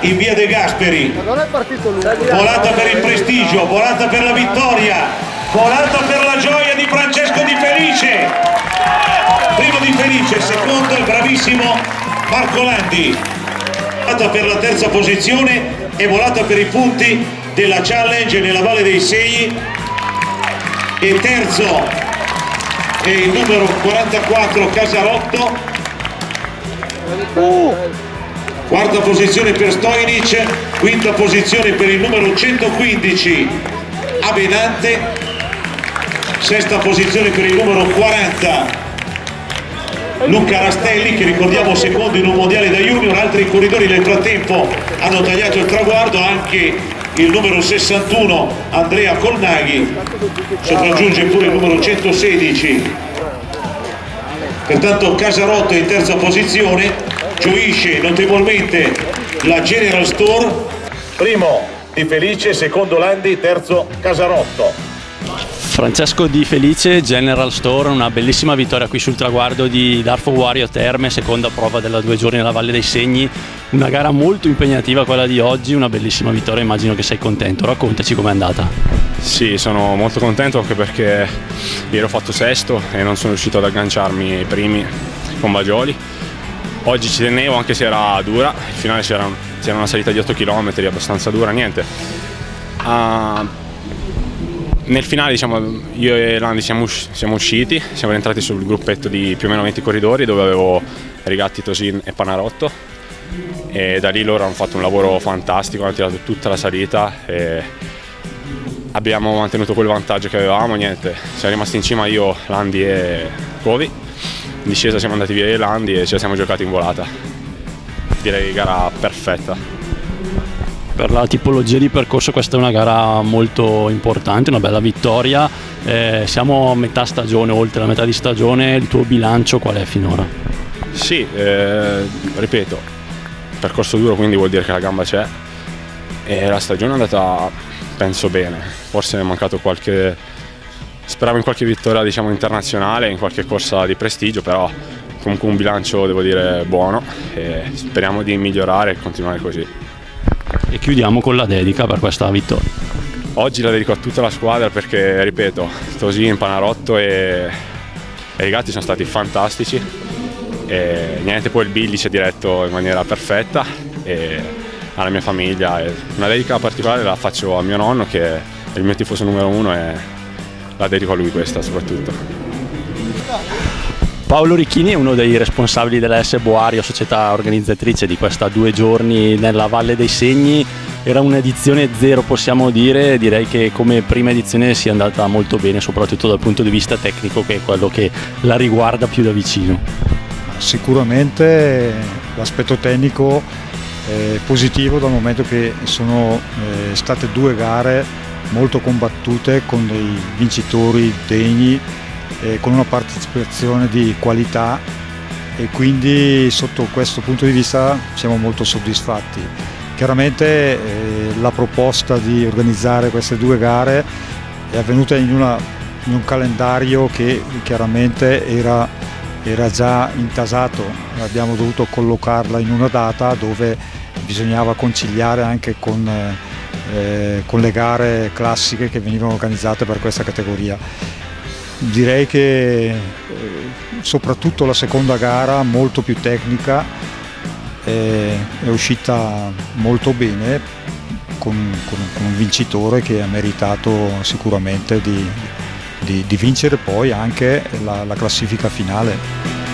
in via De Gasperi. Volata per il prestigio, volata per la vittoria, volata per la gioia di Francesco Di Felice. Primo Di Felice, secondo il bravissimo Marco Landi. Volata per la terza posizione e volata per i punti della challenge nella Valle dei Segni. E terzo è il numero 44 Casarotto. Uh. Quarta posizione per Stojnic, quinta posizione per il numero 115 Abenante, sesta posizione per il numero 40 Luca Rastelli che ricordiamo secondo in un mondiale da junior, altri corridori nel frattempo hanno tagliato il traguardo, anche il numero 61 Andrea Colnaghi, sopraggiunge pure il numero 116, pertanto Casarotto in terza posizione, gioisce notevolmente la General Store, primo Di Felice, secondo Landi, terzo Casarotto. Francesco Di Felice, General Store, una bellissima vittoria qui sul traguardo di Darfo Wario Terme, seconda prova della due giorni nella Valle dei Segni, una gara molto impegnativa quella di oggi, una bellissima vittoria, immagino che sei contento, raccontaci com'è andata. Sì, sono molto contento anche perché ieri ho fatto sesto e non sono riuscito ad agganciarmi ai primi con Bagioli. Oggi ci tenevo anche se era dura, il finale c'era una salita di 8 km abbastanza dura, niente. Uh, nel finale diciamo, io e Landi siamo, siamo, usciti, siamo rientrati sul gruppetto di più o meno 20 corridori dove avevo Rigatti, Tosin e Panarotto. E da lì loro hanno fatto un lavoro fantastico, hanno tirato tutta la salita e abbiamo mantenuto quel vantaggio che avevamo, niente, siamo rimasti in cima io, Landi e Covi, in discesa siamo andati via Landi e ce la siamo giocati in volata, direi gara perfetta. Per la tipologia di percorso questa è una gara molto importante, una bella vittoria. Eh, siamo a metà stagione, oltre la metà di stagione, il tuo bilancio qual è finora? Sì, eh, ripeto, percorso duro quindi vuol dire che la gamba c'è. E la stagione è andata, penso bene, forse è mancato qualche, speravo in qualche vittoria diciamo, internazionale, in qualche corsa di prestigio, però comunque un bilancio devo dire buono e speriamo di migliorare e continuare così e chiudiamo con la dedica per questa vittoria. Oggi la dedico a tutta la squadra perché, ripeto, Tosin, Panarotto e, e i gatti sono stati fantastici e niente, poi il Billy si è diretto in maniera perfetta e alla mia famiglia. E una dedica particolare la faccio a mio nonno che è il mio tifoso numero uno e la dedico a lui questa soprattutto. Paolo Ricchini è uno dei responsabili della S Boario, società organizzatrice di questa due giorni nella Valle dei Segni. Era un'edizione zero possiamo dire, direi che come prima edizione sia andata molto bene, soprattutto dal punto di vista tecnico che è quello che la riguarda più da vicino. Sicuramente l'aspetto tecnico è positivo dal momento che sono eh, state due gare molto combattute con dei vincitori degni eh, con una partecipazione di qualità e quindi sotto questo punto di vista siamo molto soddisfatti. Chiaramente eh, la proposta di organizzare queste due gare è avvenuta in, una, in un calendario che chiaramente era, era già intasato, abbiamo dovuto collocarla in una data dove bisognava conciliare anche con, eh, con le gare classiche che venivano organizzate per questa categoria direi che eh, soprattutto la seconda gara molto più tecnica è uscita molto bene con, con, con, un vincitore che ha meritato sicuramente di, di, di vincere poi anche la, la classifica finale.